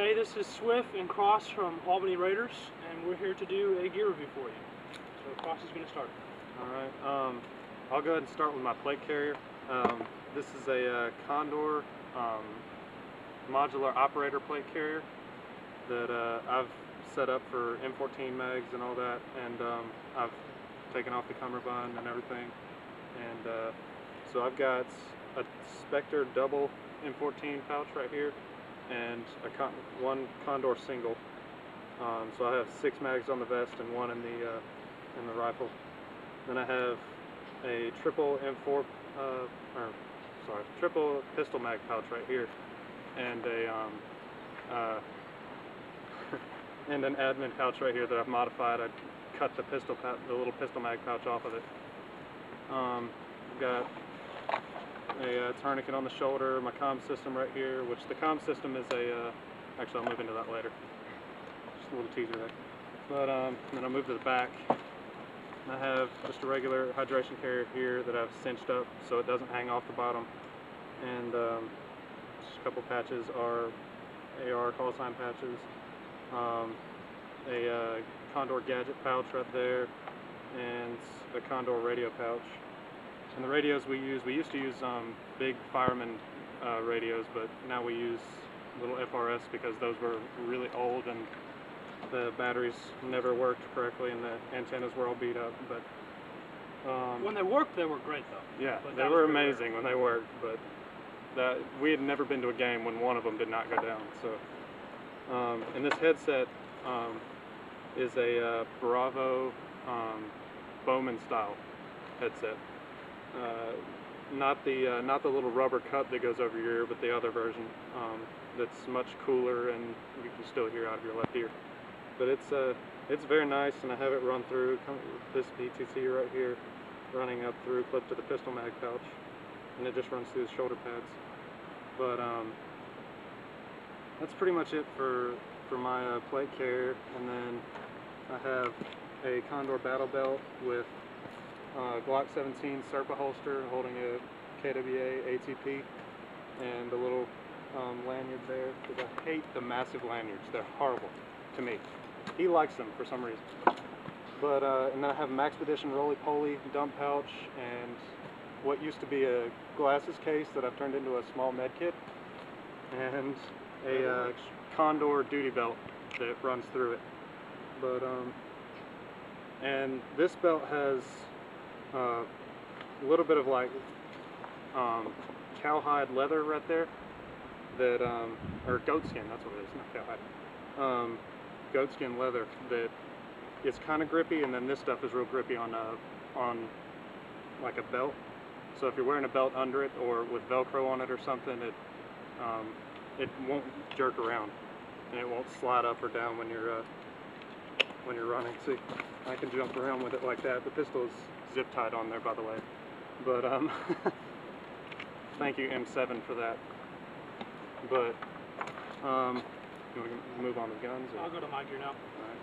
Hey, this is Swiff and Cross from Albany Raiders, and we're here to do a gear review for you. So Cross is going to start. All right. Um, I'll go ahead and start with my plate carrier. Um, this is a uh, Condor um, modular operator plate carrier that uh, I've set up for M14 mags and all that, and um, I've taken off the cummerbund and everything. And uh, so I've got a Spectre double M14 pouch right here, and a con one Condor single. Um, so I have six mags on the vest and one in the uh, in the rifle. Then I have a triple M4, uh, or sorry, triple pistol mag pouch right here, and a um, uh, and an admin pouch right here that I've modified. I cut the pistol the little pistol mag pouch off of it. Um, got a uh, tourniquet on the shoulder, my comm system right here, which the comm system is a. Uh, actually, I'll move into that later. Just a little teaser there. But um, then I'll move to the back. I have just a regular hydration carrier here that I've cinched up so it doesn't hang off the bottom. And um, just a couple patches are AR call sign patches. Um, a uh, Condor gadget pouch right there, and a Condor radio pouch. And the radios we use, we used to use um, big fireman uh, radios, but now we use little FRS because those were really old and the batteries never worked correctly and the antennas were all beat up. But um, When they worked, they were great, though. yeah, but they were was very rare. amazing when they worked, but that we had never been to a game when one of them did not go down. So, um, and this headset um, is a uh, Bravo um, Bowman style headset. Uh, not the uh, not the little rubber cup that goes over your ear, but the other version um, that's much cooler and you can still hear out of your left ear. But it's uh, it's very nice, and I have it run through this BTC right here, running up through clip to the pistol mag pouch, and it just runs through the shoulder pads. But um, that's pretty much it for for my uh, plate carrier, and then I have a Condor battle belt with uh, Glock 17 Serpa holster holding a KWA ATP and a little um, lanyard there because I hate the massive lanyards. They're horrible to me. He likes them for some reason. But uh, and then I have a Maxpedition roly poly dump pouch and what used to be a glasses case that I've turned into a small med kit and a uh, Condor duty belt that runs through it. But um, and this belt has uh, a little bit of like um, cowhide leather right there that um, or goat skin that's what it is not cowhide. Um, goat skin leather that is kind of grippy and then this stuff is real grippy on a, on like a belt. So if you're wearing a belt under it or with velcro on it or something it um, it won't jerk around. And it won't slide up or down when you're uh, when you're running. See I can jump around with it like that. The pistol is zip tied on there by the way but um thank you M7 for that but um you want to move on to guns or? I'll go to my gear now.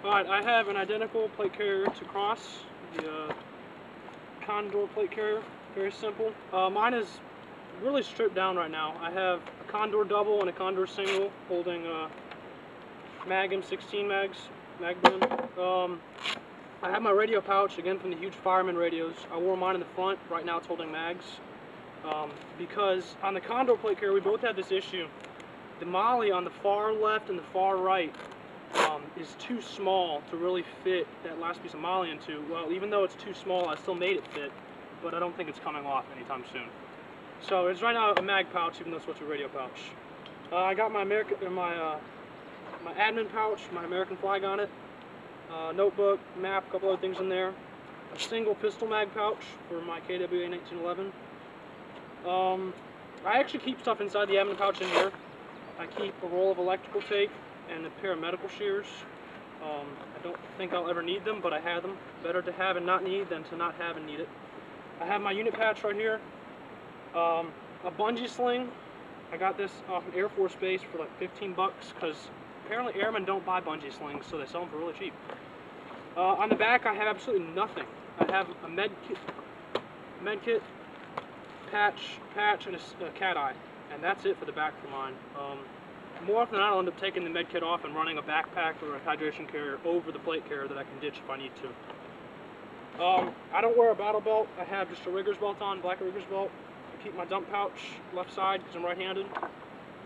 Alright. All right, I have an identical plate carrier to Cross, the uh, Condor plate carrier. Very simple. Uh, mine is really stripped down right now. I have a Condor double and a Condor single holding uh, Magnum 16 mags, Magnum. Um, I have my radio pouch again from the huge fireman radios. I wore mine in the front. Right now it's holding mags. Um, because on the Condor plate carrier we both had this issue. The MOLLE on the far left and the far right um, is too small to really fit that last piece of MOLLE into. Well, even though it's too small, I still made it fit, but I don't think it's coming off anytime soon. So it's right now a mag pouch, even though it's what's a radio pouch. Uh, I got my American, my uh, my admin pouch, my American flag on it, uh, notebook, map, a couple other things in there. A single pistol mag pouch for my KWA 1911. Um, I actually keep stuff inside the admin pouch in here. I keep a roll of electrical tape and a pair of medical shears. Um, I don't think I'll ever need them, but I have them. Better to have and not need than to not have and need it. I have my unit patch right here. Um, a bungee sling. I got this off an Air Force base for like 15 bucks because apparently airmen don't buy bungee slings, so they sell them for really cheap. Uh, on the back, I have absolutely nothing. I have a med kit, med kit, patch, patch, and a cat eye, and that's it for the back for mine. Um, more often than not, I'll end up taking the med kit off and running a backpack or a hydration carrier over the plate carrier that I can ditch if I need to. Um, I don't wear a battle belt. I have just a rigger's belt on, black rigger's belt. I keep my dump pouch left side because I'm right-handed,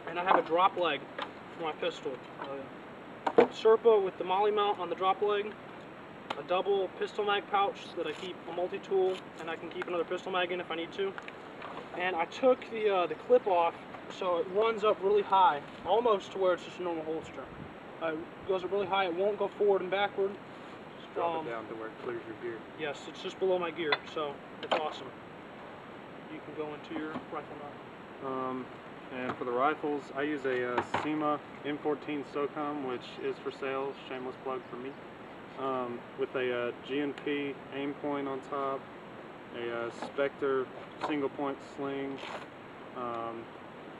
and I have a drop leg my pistol. Uh, Serpa with the MOLLE mount on the drop leg, a double pistol mag pouch that I keep a multi-tool, and I can keep another pistol mag in if I need to. And I took the uh, the clip off so it runs up really high, almost to where it's just a normal holster. Uh, it goes up really high. It won't go forward and backward. Just drop Um, it down to where it clears your gear. Yes, it's just below my gear, so it's awesome. You can go into your rifle now. Um, and for the rifles, I use a uh, CYMA M14 SOCOM, which is for sale. Shameless plug for me. Um, with a uh, G&P aim point on top, a uh, Spectre single point sling, um,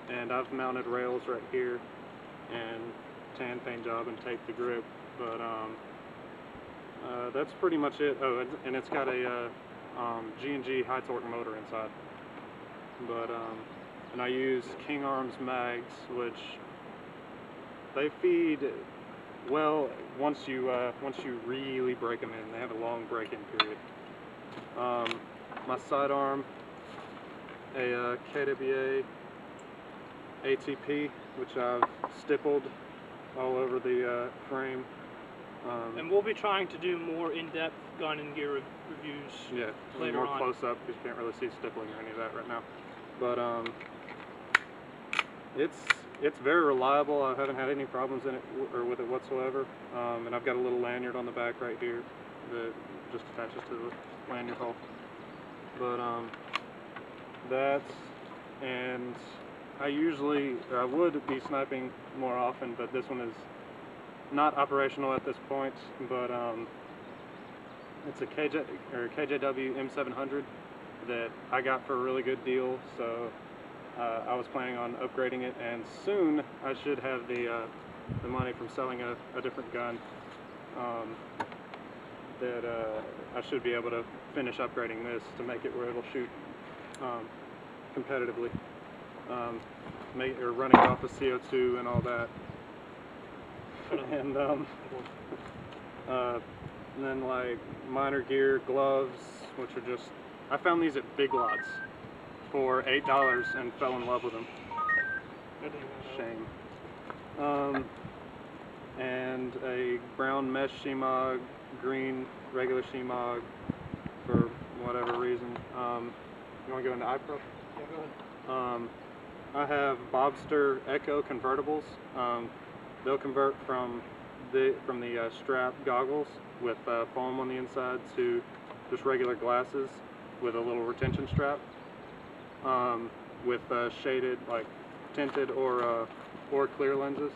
and I've mounted rails right here, and tan paint job and tape the grip. But um, uh, that's pretty much it. Oh, and- it's got a uh, um, G&G high torque motor inside. But um, and I use King Arms mags, which they feed well once you uh, once you really break them in. They have a long break-in period. Um, my sidearm, a uh, KWA ATP, which I've stippled all over the uh, frame. Um, And we'll be trying to do more in-depth gun and gear re- reviews. Yeah, later more on. close up because you can't really see stippling or any of that right now. But um, it's it's very reliable. I haven't had any problems in it or with it whatsoever. Um, and I've got a little lanyard on the back right here that just attaches to the lanyard hole. But um, that's and I usually I would be sniping more often, but this one is not operational at this point. But um, it's a KJ or KJW M700 that I got for a really good deal. So uh, I was planning on upgrading it, and soon I should have the uh, the money from selling a, a different gun. Um, that uh, I should be able to finish upgrading this to make it where it'll shoot um, competitively, um, make or running off of CO2 and all that. And um, uh, and then like minor gear, gloves, which are just I found these at Big Lots for eight dollars and fell in love with them. I didn't know. Shame. Um, and a brown mesh shemagh, green regular shemagh for whatever reason. Um, you want to go into iPro? Yeah, go ahead. Um, I have Bobster Ekko convertibles. Um, they'll convert from the from the uh, strap goggles with uh, foam on the inside to just regular glasses with a little retention strap um, with uh, shaded like tinted or uh, or clear lenses.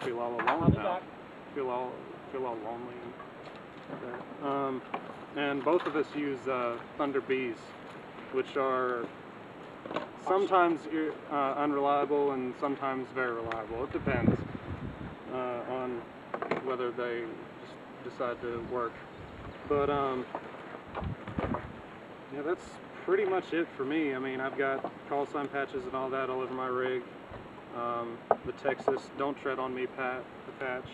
Feel all alone now. Feel all feel all lonely. And, there. um, and both of us use uh, Thunder Bs, which are sometimes uh, unreliable and sometimes very reliable. It depends uh, on whether they just decide to work. But um, yeah, that's pretty much it for me. I mean, I've got call sign patches and all that all over my rig. Um, the Texas "Don't Tread on Me" pat, the patch.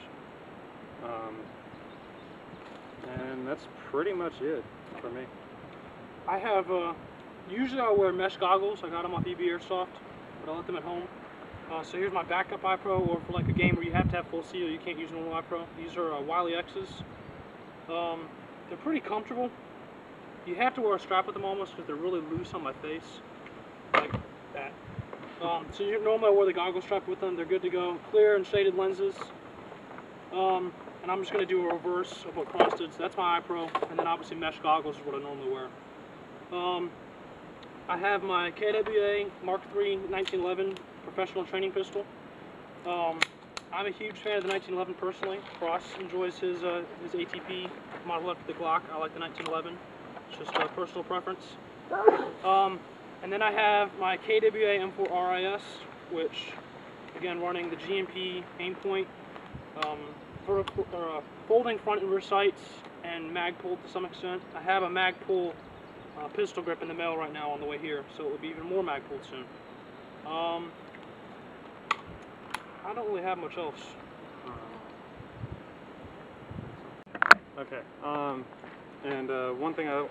Um, and that's pretty much it for me. I have, uh, usually I wear mesh goggles. I got them off EB Airsoft, but I let them at home. Uh, so here's my backup iPro, or for like a game where you have to have full seal, you can't use normal iPro. These are uh, Wiley X's. Um, they're pretty comfortable. You have to wear a strap with them almost because they're really loose on my face, like that. Um, so you normally I wear the goggle strap with them. They're good to go. Clear and shaded lenses. Um, and I'm just going to do a reverse of what Cross did. So that's my iPro, and then obviously mesh goggles is what I normally wear. Um, I have my KWA Mark III 1911 professional training pistol. Um, I'm a huge fan of the 1911 personally. Cross enjoys his uh, his ATP model after the Glock. I like the 1911. Just a personal preference. Um, and then I have my KWA M4 RIS, which again running the G&P aim point, um, vertical, uh, folding front and rear sights, and Magpul to some extent. I have a mag pull uh, pistol grip in the mail right now on the way here, so it will be even more mag pulled soon. Um, I don't really have much else. Okay. Um, and uh, one thing I,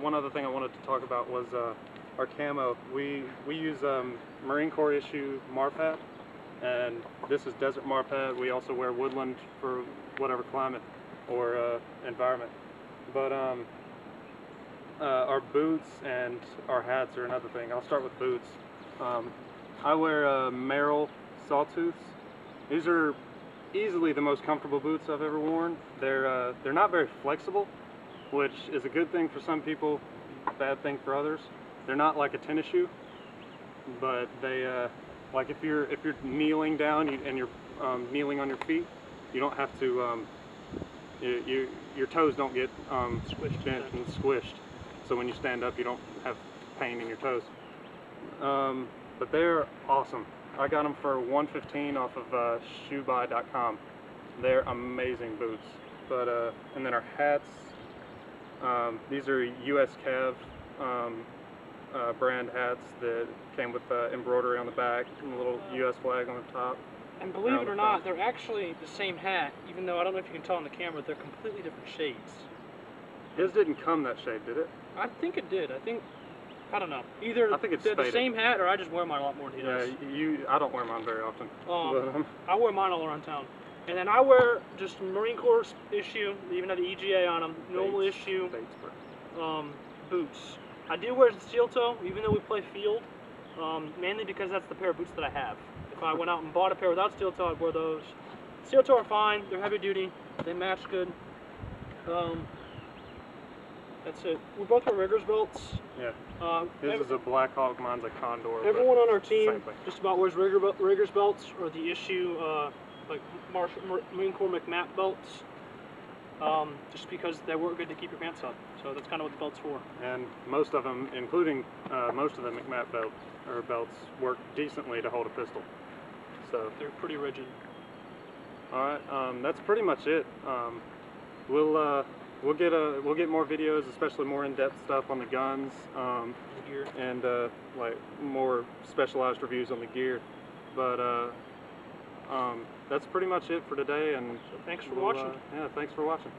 one other thing I wanted to talk about was uh, our camo. We we use um, Marine Corps issue Marpat, and this is Desert Marpat. We also wear Woodland for whatever climate or uh, environment. But um, uh, our boots and our hats are another thing. I'll start with boots. Um, I wear uh, Merrell Sawtooths. These are easily the most comfortable boots I've ever worn. They're uh, they're not very flexible, which is a good thing for some people, bad thing for others. They're not like a tennis shoe, but they uh, like if you're if you're kneeling down and you're um, kneeling on your feet, you don't have to um, you, you your toes don't get um, Squished, and squished. So when you stand up, you don't have pain in your toes. Um, but they're awesome. I got them for 115 off of uh, shoebuy.com. They're amazing boots. But uh, and then our hats. Um, these are US Cav um, uh, brand hats that came with uh, embroidery on the back and a little US flag on the top. And believe it the or not, they're actually the same hat, even though I don't know if you can tell on the camera, they're completely different shades. His didn't come that shade, did it? I think it did. I think, I don't know. Either I think it's they're the same hat or I just wear mine a lot more than he does. Yeah, you. I don't wear mine very often. Um, but, um, I wear mine all around town. And then I wear just Marine Corps issue, even have the EGA on them, normal Bates- issue um, boots. I do wear the steel toe, even though we play field, um, mainly because that's the pair of boots that I have. If I went out and bought a pair without steel toe, I'd wear those. Steel toe are fine, they're heavy duty, they match good. Um, that's it. We both wear riggers belts. Yeah. Uh, His is a Black Hawk, mine's a Condor. everyone on our team just about wears rigger, riggers belts or the issue uh, like Marshall, Marine Corps MCMAP belts. Um, just because they work good to keep your pants up. So that's kind of what the belt's for. And most of them, including uh, most of the MCMAP belt or belts, work decently to hold a pistol. So, They're pretty rigid. all right, um, that's pretty much it. Um, we'll uh, we'll get a we'll get more videos, especially more in-depth stuff on the guns, um, The and uh, like more specialized reviews on the gear. But uh, um, that's pretty much it for today. And thanks for we'll, watching. uh, yeah, thanks for watching.